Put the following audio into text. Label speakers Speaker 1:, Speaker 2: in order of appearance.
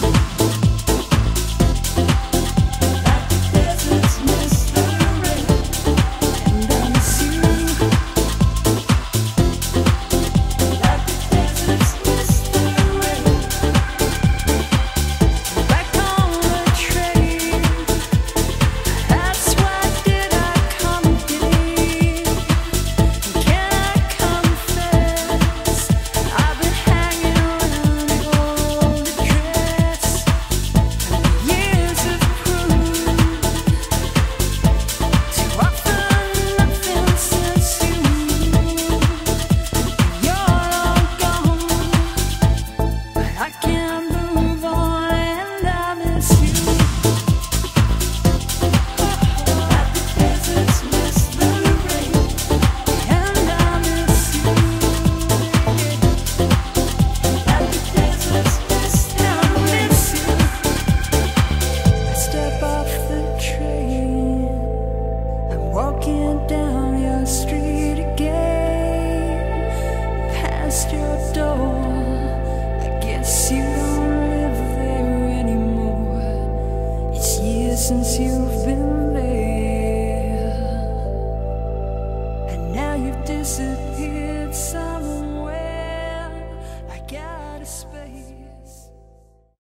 Speaker 1: Thank you. since you've been